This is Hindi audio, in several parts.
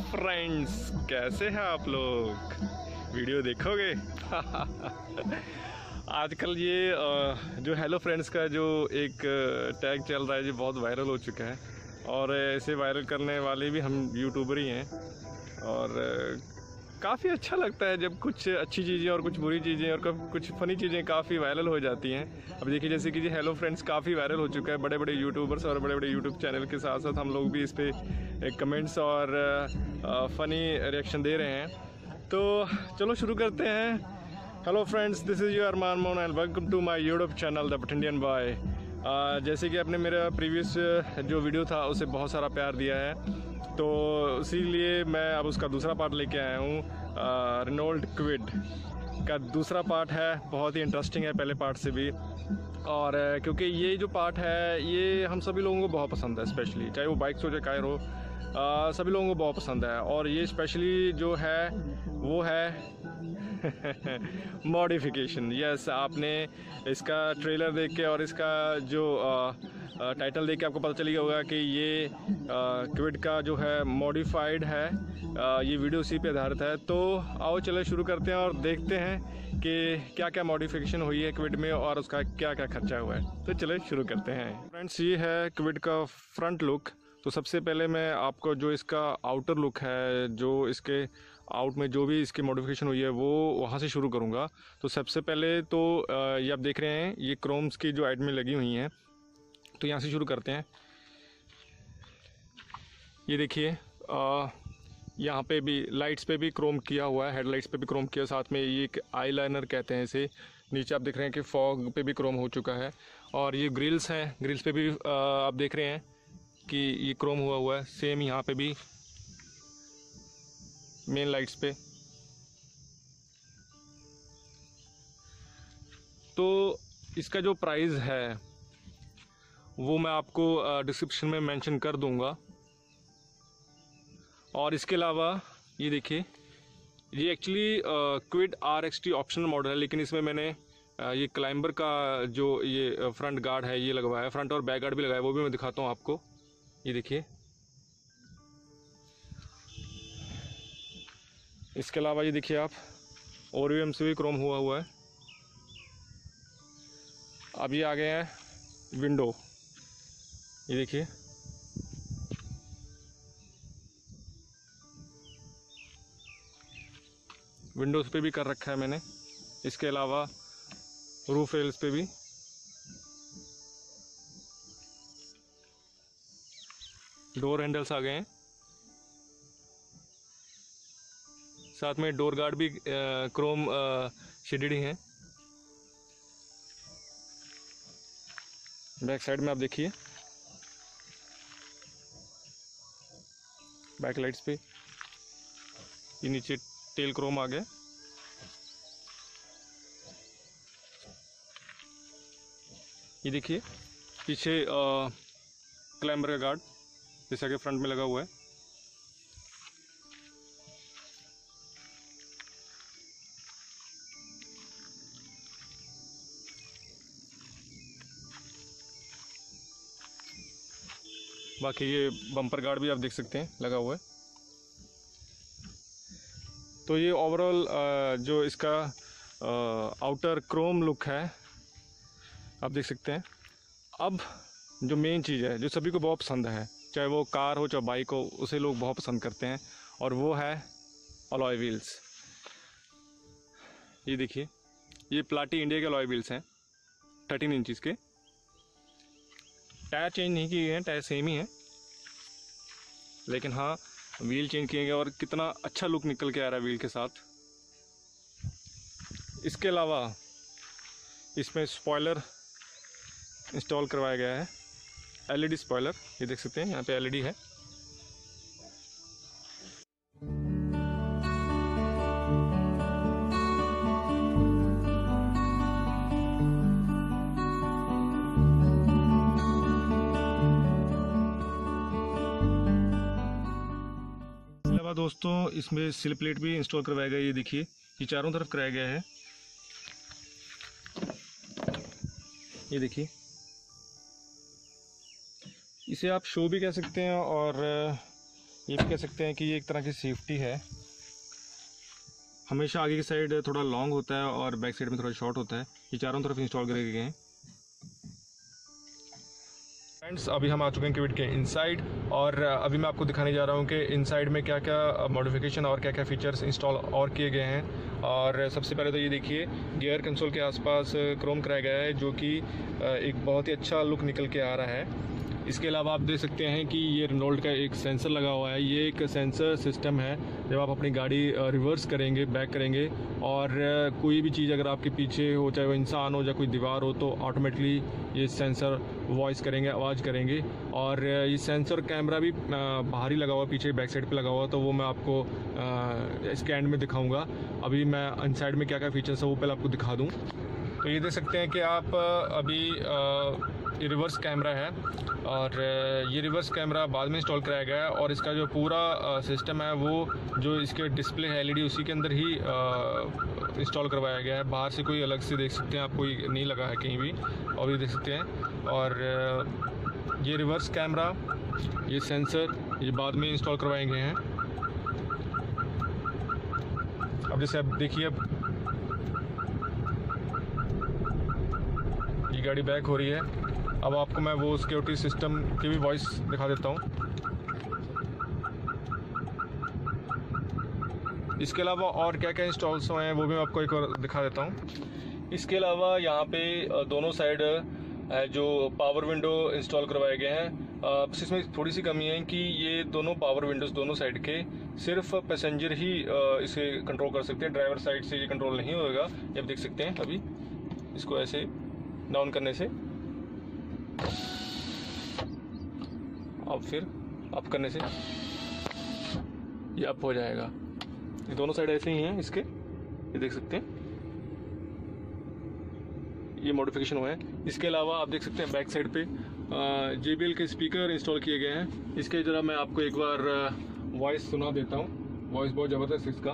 फ्रेंड्स कैसे हैं आप लोग? वीडियो देखोगे? आजकल ये जो हेलो फ्रेंड्स का जो एक टैग चल रहा है, ये बहुत वायरल हो चुका है। और ऐसे वायरल करने वाले भी हम यूट्यूबर ही हैं। और काफ़ी अच्छा लगता है जब कुछ अच्छी चीज़ें और कुछ बुरी चीज़ें और कुछ फ़नी चीज़ें काफ़ी वायरल हो जाती हैं। अब देखिए, जैसे कि जी हेलो फ्रेंड्स काफ़ी वायरल हो चुका है। बड़े बड़े यूट्यूबर्स और बड़े बड़े यूट्यूब चैनल के साथ साथ हम लोग भी इस पर कमेंट्स और फ़नी रिएक्शन दे रहे हैं। तो चलो शुरू करते हैं। Hello friends this is your Arman Mon and welcome to my YouTube channel the Indian boy जैसे कि आपने मेरा प्रीवियस जो वीडियो था, उसे बहुत सारा प्यार दिया है। तो इसीलिए मैं अब उसका दूसरा पार्ट लेके आया हूँ रिनोल्ड क्विड का दूसरा पार्ट है, बहुत ही इंटरेस्टिंग है पहले पार्ट से भी। और क्योंकि ये जो पार्ट है, ये हम सभी लोगों को बहुत पसंद है स्पेशली चाहे वो बाइक्स हो, चाहे कायर हो अ, सभी लोगों को बहुत पसंद है और ये स्पेशली जो है वो है मॉडिफिकेशन यस आपने इसका ट्रेलर देख के और इसका जो आ, टाइटल देख के आपको पता चली होगा कि ये क्विड का जो है मॉडिफाइड है अ, ये वीडियो उसी पे आधारित है. तो आओ चले शुरू करते हैं और देखते हैं कि क्या क्या मॉडिफिकेशन हुई है क्विड में और उसका क्या क्या खर्चा हुआ है. तो चले शुरू करते हैं. फ्रेंड्स ये है क्विड का फ्रंट लुक तो सबसे पहले मैं आपको जो इसका आउटर लुक है, जो इसके आउट में जो भी इसकी मॉडिफिकेशन हुई है, वो वहाँ से शुरू करूँगा। तो सबसे पहले तो ये आप देख रहे हैं, ये क्रोम्स की जो आइट में लगी हुई हैं तो यहाँ से शुरू करते हैं। ये देखिए यहाँ पे भी लाइट्स पे भी क्रोम किया हुआ है हेडलाइट्स पे भी क्रोम किया, साथ में ये एक आई कहते हैं इसे। नीचे आप देख रहे हैं कि फॉग पे भी क्रोम हो चुका है, और ये ग्रिल्स हैं ग्रिल्स पे भी आप देख रहे हैं। कि ये क्रोम हुआ हुआ है सेम यहाँ पे भी मेन लाइट्स पे। तो इसका जो प्राइस है वो मैं आपको डिस्क्रिप्शन में मेंशन कर दूँगा। और इसके अलावा ये देखिए ये actually Kwid R X T optional model है लेकिन इसमें मैंने अ, ये क्लाइंबर का जो ये फ्रंट गार्ड है ये लगवाया है। फ्रंट और बैक गार्ड भी लगाया वो भी मैं दिखाता हूँ आपको। ये देखिए। इसके अलावा ये देखिए आप और से भी क्रोम हुआ हुआ है। अब ये आ गए हैं विंडो ये देखिए। विंडोज़ पे भी कर रखा है मैंने। इसके अलावा रूफ रेल्स पे भी। डोर हैंडल्स आ गए हैं। साथ में डोर गार्ड भी क्रोम शेडेड ही हैं। बैक साइड में आप देखिए। बैक लाइट्स पे। ये नीचे टेल क्रोम आ गया ये देखिए, पीछे क्लैम्बर का गार्ड। जैसा कि फ्रंट में लगा हुआ है। बाकी ये बम्पर गार्ड भी आप देख सकते हैं, लगा हुआ है। तो ये ओवरऑल जो इसका आउटर क्रोम लुक है, आप देख सकते हैं। अब जो मेन चीज़ है, जो सभी को बहुत पसंद है चाहे वो कार हो, चाहे बाइक हो, उसे लोग बहुत पसंद करते हैं। और वो है अलॉय व्हील्स। ये देखिए, ये प्लाटी इंडिया के अलॉय व्हील्स हैं थर्टीन इंचज़ के। टायर चेंज नहीं किए हैं, टायर सेम ही हैं। लेकिन हाँ व्हील चेंज किए गए और कितना अच्छा लुक निकल के आ रहा है व्हील के साथ। इसके अलावा इसमें स्पॉयलर इंस्टॉल करवाया गया है। एलईडी स्पॉयलर ये देख सकते हैं, यहाँ पे एलईडी है। दोस्तों, इसमें सिल प्लेट भी इंस्टॉल करवाया गया, ये देखिए, ये चारों तरफ़ कराया गया है। ये देखिए। इसे आप शो भी कह सकते हैं और ये भी कह सकते हैं कि ये एक तरह की सेफ्टी है। हमेशा आगे की साइड थोड़ा लॉन्ग होता है और बैक साइड में थोड़ा शॉर्ट होता है। ये चारों तरफ़ इंस्टॉल करे गए हैं। फ्रेंड्स अभी हम आ चुके हैं किविट के इनसाइड और अभी मैं आपको दिखाने जा रहा हूँ कि इनसाइड में क्या क्या मॉडिफिकेशन और क्या क्या फीचर्स इंस्टॉल और किए गए हैं। और सबसे पहले तो ये देखिए गियर कंसोल के आसपास क्रोम कराया गया है जो कि एक बहुत ही अच्छा लुक निकल के आ रहा है। इसके अलावा आप देख सकते हैं कि ये रेनोल्ड का एक सेंसर लगा हुआ है। ये एक सेंसर सिस्टम है, जब आप अपनी गाड़ी रिवर्स करेंगे बैक करेंगे और कोई भी चीज़ अगर आपके पीछे हो, चाहे वो इंसान हो या कोई दीवार हो तो ऑटोमेटिकली ये सेंसर वॉइस करेंगे, आवाज़ करेंगे और ये सेंसर कैमरा भी बाहर लगा हुआ, पीछे बैक साइड पे लगा हुआ तो वो मैं आपको स्कैंड में दिखाऊँगा। अभी मैं इन साइड में क्या क्या फीचर्स है, वो पहले आपको दिखा दूँ। तो ये देख सकते हैं कि आप अभी रिवर्स कैमरा है और ये रिवर्स कैमरा बाद में इंस्टॉल कराया गया है और इसका जो पूरा सिस्टम है वो जो इसके डिस्प्ले है एलईडी उसी के अंदर ही इंस्टॉल करवाया गया है। बाहर से कोई अलग से देख सकते हैं आप, कोई नहीं लगा है कहीं भी, और भी देख सकते हैं। और ये रिवर्स कैमरा, ये सेंसर, ये बाद में इंस्टॉल करवाए गए हैं। अब जैसे आप देखिए, अब ये गाड़ी बैक हो रही है। अब आपको मैं वो सिक्योरिटी सिस्टम की भी वॉइस दिखा देता हूँ। इसके अलावा और क्या क्या इंस्टॉल्स हुए हैं, वो भी मैं आपको एक बार दिखा देता हूँ। इसके अलावा यहाँ पे दोनों साइड जो पावर विंडो इंस्टॉल करवाए गए हैं बस इसमें थोड़ी सी कमी है कि ये दोनों पावर विंडोज़ दोनों साइड के सिर्फ़ पैसेंजर ही इसे कंट्रोल कर सकते हैं। ड्राइवर साइड से ये कंट्रोल नहीं होगा, ये आप देख सकते हैं अभी। इसको ऐसे डाउन करने से। अब फिर अप करने से ये अप हो जाएगा। ये दोनों साइड ऐसे ही हैं, इसके। ये देख सकते हैं। ये मॉडिफिकेशन हुआ है। इसके अलावा आप देख सकते हैं बैक साइड पे जे बी के स्पीकर इंस्टॉल किए गए हैं। इसके ज़रा मैं आपको एक बार वॉइस सुना देता हूँ। वॉइस बहुत ज़बरदस्त इसका।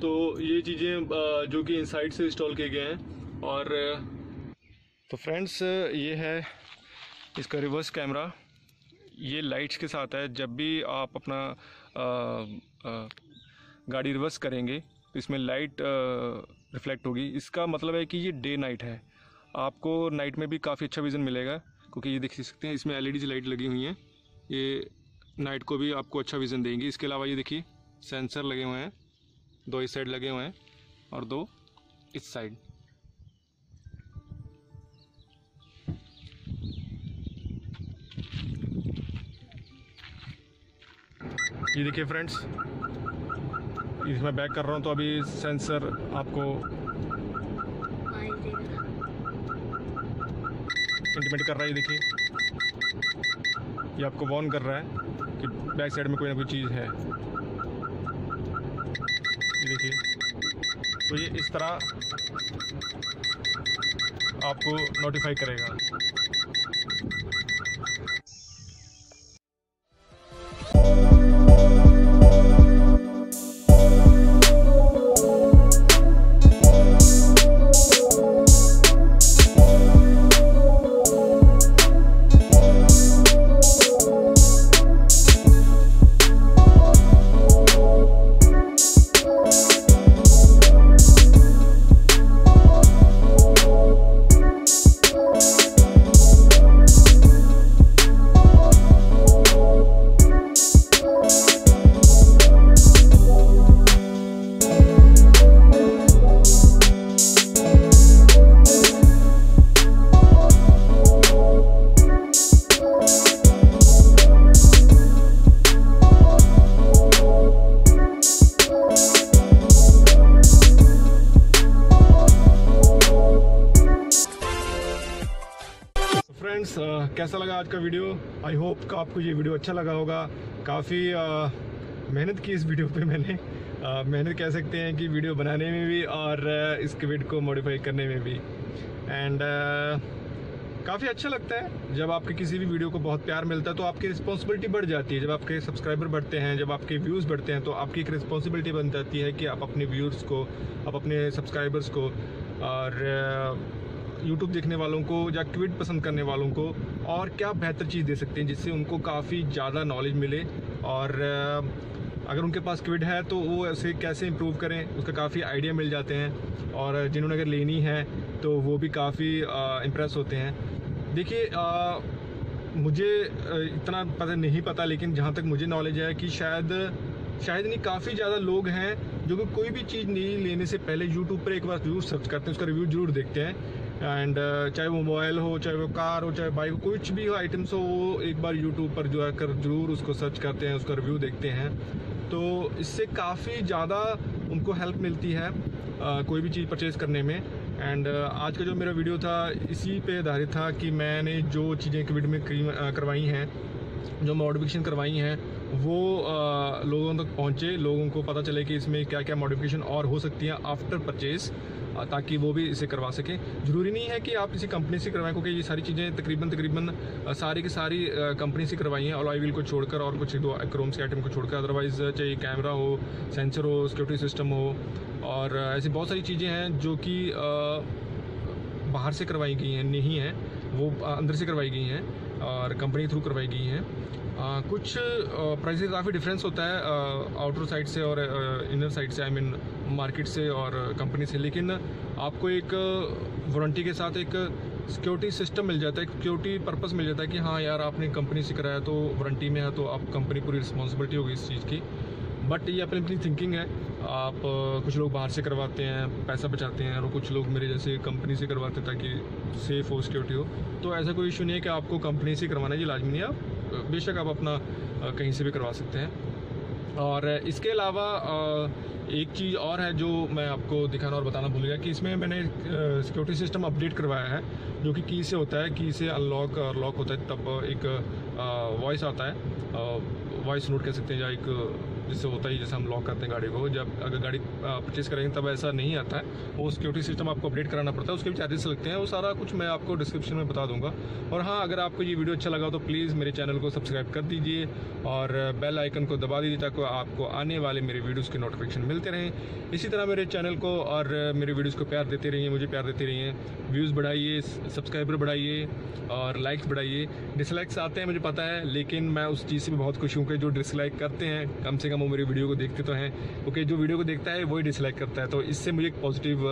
तो ये चीज़ें जो कि इनसाइड से इंस्टॉल किए गए हैं और तो फ्रेंड्स ये है इसका रिवर्स कैमरा ये लाइट्स के साथ है जब भी आप अपना आ, आ, गाड़ी रिवर्स करेंगे तो इसमें लाइट रिफ्लेक्ट होगी। इसका मतलब है कि ये डे नाइट है। आपको नाइट में भी काफ़ी अच्छा विज़न मिलेगा क्योंकि ये देख सकते हैं इसमें एलईडी लाइट लगी हुई हैं। ये नाइट को भी आपको अच्छा विज़न देंगी। इसके अलावा ये देखिए सेंसर लगे हुए हैं। दो इस साइड लगे हुए हैं और दो इस साइड। ये देखिए फ्रेंड्स इसमें बैक कर रहा हूँ तो अभी सेंसर आपको इंटीमेट कर रहा है, ये देखिए। ये आपको वॉर्न कर रहा है कि बैक साइड में कोई ना कोई चीज़ है। तो ये इस तरह आपको नोटिफाई करेगा। आई होप आपको ये वीडियो अच्छा लगा होगा। काफ़ी मेहनत की इस वीडियो पे मैंने। मेहनत कह सकते हैं कि वीडियो बनाने में भी और इस क्विड को मॉडिफाई करने में भी। एंड काफ़ी अच्छा लगता है। जब आपके किसी भी वीडियो को बहुत प्यार मिलता है तो आपकी रिस्पॉन्सिबिलिटी बढ़ जाती है। जब आपके सब्सक्राइबर बढ़ते हैं, जब आपके व्यूज़ बढ़ते हैं तो आपकी एक रिस्पॉन्सिबिलिटी बन जाती है कि आप अपने व्यूअर्स को, आप अपने सब्सक्राइबर्स को। और यूट्यूब देखने वालों को या क्विड पसंद करने वालों को और क्या बेहतर चीज़ दे सकते हैं जिससे उनको काफ़ी ज़्यादा नॉलेज मिले? और अगर उनके पास क्विड है तो वो उसे कैसे इम्प्रूव करें? उसका काफ़ी आइडिया मिल जाते हैं। और जिन्होंने अगर लेनी है तो वो भी काफ़ी इम्प्रेस होते हैं। देखिए मुझे इतना पता नहीं पता लेकिन जहाँ तक मुझे नॉलेज है कि शायद शायद नहीं, काफ़ी ज़्यादा लोग हैं जो कि कोई भी चीज़ नहीं लेने से पहले यूट्यूब पर एक बार ज़रूर सर्च करते हैं, उसका रिव्यू ज़रूर देखते हैं। एंड uh, चाहे वो मोबाइल हो चाहे वो कार हो चाहे बाइक हो कुछ भी हो आइटम्स हो वो एक बार यूट्यूब पर जो है कर ज़रूर उसको सर्च करते हैं उसका रिव्यू देखते हैं। तो इससे काफ़ी ज़्यादा उनको हेल्प मिलती है आ, कोई भी चीज़ परचेज़ करने में। एंड आज का जो मेरा वीडियो था इसी पे आधारित था कि मैंने जो चीज़ें कोविड में करवाई हैं जो मॉडिफिकेशन करवाई हैं वो आ, लोगों तक पहुँचे लोगों को पता चले कि इसमें क्या क्या मॉडिफिकेशन और हो सकती हैं आफ्टर परचेज़ ताकि वो भी इसे करवा सकें। ज़रूरी नहीं है कि आप किसी कंपनी से करवाएँ, क्योंकि ये सारी चीज़ें तकरीबन तकरीबन सारी की सारी कंपनी से करवाई हैं ऑल व्हील को छोड़कर और कुछ दो क्रोम्स के आइटम को छोड़कर। अदरवाइज़ चाहे कैमरा हो सेंसर हो सिक्योरिटी सिस्टम हो, और ऐसी बहुत सारी चीज़ें हैं जो कि बाहर से करवाई गई हैं, नहीं हैं, वो अंदर से करवाई गई हैं, और कंपनी थ्रू करवाई गई हैं। आ, कुछ प्राइस काफ़ी डिफरेंस होता है आउटर साइड से और इनर साइड से आई मीन मार्केट से और कंपनी से। लेकिन आपको एक वारंटी के साथ एक सिक्योरिटी सिस्टम मिल जाता है सिक्योरिटी पर्पस मिल जाता है कि हाँ यार आपने कंपनी से कराया तो वारंटी में है तो आप कंपनी पूरी रिस्पॉन्सिबिलिटी होगी इस चीज़ की। बट ये अपनी अपनी थिंकिंग है। आप कुछ लोग बाहर से करवाते हैं पैसा बचाते हैं और कुछ लोग मेरे जैसे कंपनी से करवाते हैं ताकि सेफ़ हो सिक्योरिटी हो। तो ऐसा कोई इशू नहीं है कि आपको कंपनी से करवाना ये लाजमी नहीं है आप? बेशक आप अपना कहीं से भी करवा सकते हैं। और इसके अलावा एक चीज़ और है जो मैं आपको दिखाना और बताना भूल गया कि इसमें मैंने सिक्योरिटी सिस्टम अपडेट करवाया है, जो कि की से होता है की से अनलॉक और लॉक होता है, तब एक वॉइस आता है वॉइस नोट कह सकते हैं, या एक जिससे होता है जैसे हम लॉक करते हैं गाड़ी को, जब अगर गाड़ी परचेज करेंगे तब ऐसा नहीं आता है। वो सिक्योरिटी सिस्टम आपको अपडेट कराना पड़ता है, उसके भी चार्जेस लगते हैं, वो सारा कुछ मैं आपको डिस्क्रिप्शन में बता दूँगा। और हाँ अगर आपको ये वीडियो अच्छा लगा तो प्लीज़ मेरे चैनल को सब्सक्राइब कर दीजिए और बेल आइकन को दबा दीजिए ताकि आपको आने वाले मेरे वीडियोज़ के नोटिफिकेशन मिलते रहें। इसी तरह मेरे चैनल को और मेरे वीडियोज़ को प्यार देते रहिए, मुझे प्यार देते रहिए व्यूज़ बढ़ाइए सब्सक्राइबर बढ़ाइए और लाइक्स बढ़ाइए। डिसलाइक्स आते हैं, मुझे पता है, लेकिन मैं उस चीज़ से भी बहुत खुश हूँ कि जो डिसलाइक करते हैं, कम से कम वो मेरी वीडियो को देखते तो हैं। क्योंकि जो वीडियो को देखता है, वही डिसलाइक करता है। तो इससे मुझे एक पॉजिटिव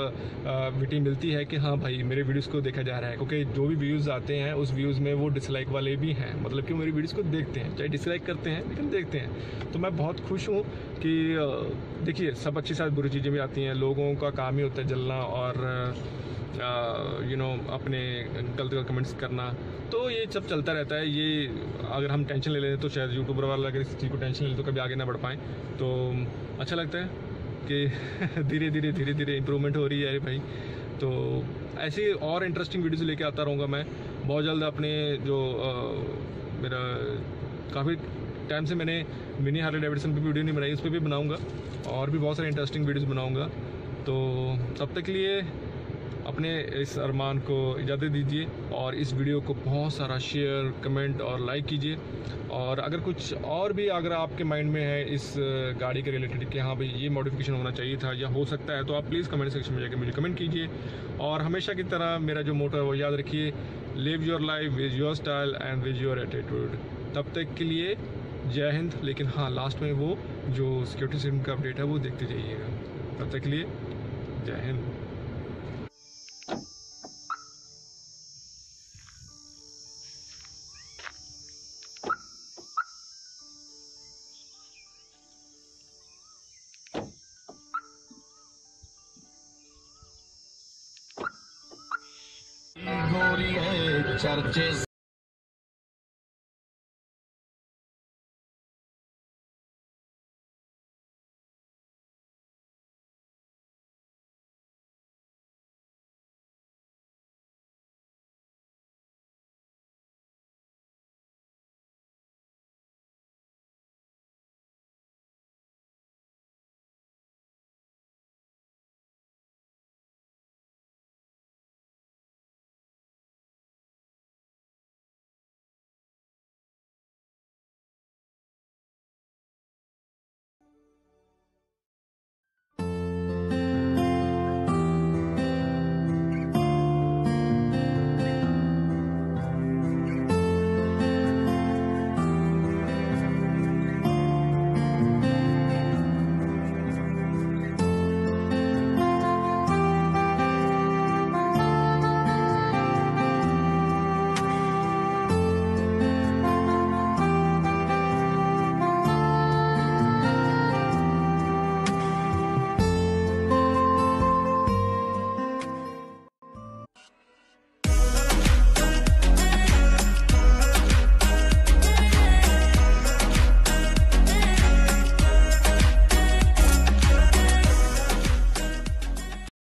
विटी मिलती है कि हाँ भाई, मेरे वीडियोज़ को देखा जा रहा है। क्योंकि जो भी व्यूज़ आते हैं, उस व्यूज़ में वो डिसलाइक वाले भी हैं। मतलब कि मेरी वीडियोज़ को देखते हैं। चाहे डिसलाइक करते हैं, लेकिन देखते हैं। तो मैं बहुत खुश हूँ कि देखिए, सब अच्छी साथ बुरी चीज़ें भी आती हैं। लोगों का काम ही होता है जलना और यू नो अपने गलत गलत कमेंट्स करना। तो ये सब चलता रहता है। ये अगर हम टेंशन ले लें तो शायद यूट्यूबर वाला अगर इस चीज़ को टेंशन ले तो कभी आगे ना बढ़ पाएँ। तो अच्छा लगता है कि धीरे धीरे धीरे धीरे इम्प्रूवमेंट हो रही है। अरे भाई तो ऐसे और इंटरेस्टिंग वीडियोज़ लेके आता रहूँगा मैं। बहुत जल्द अपने जो आ, मेरा काफ़ी टाइम से मैंने मिनी हार्ले डेविडसन पर वीडियो नहीं बनाई उस पर भी बनाऊँगा। और भी बहुत सारे इंटरेस्टिंग वीडियोज़ बनाऊँगा। तो तब तक के लिए अपने इस अरमान को इजाज़त दीजिए और इस वीडियो को बहुत सारा शेयर, कमेंट और लाइक कीजिए। और अगर कुछ और भी अगर आपके माइंड में है इस गाड़ी के रिलेटेड कि हाँ भाई ये मॉडिफिकेशन होना चाहिए था या हो सकता है तो आप प्लीज़ कमेंट सेक्शन में जाकर मुझे कमेंट कीजिए। और हमेशा की तरह मेरा जो मोटर है वो याद रखिए live your life with your style and with your attitude तब तक के लिए जय हिंद, लेकिन हाँ लास्ट में वो जो सिक्योरिटी सिस्टम का अपडेट है वो देखते जाइएगा। तब तक के लिए जय हिंद। churches.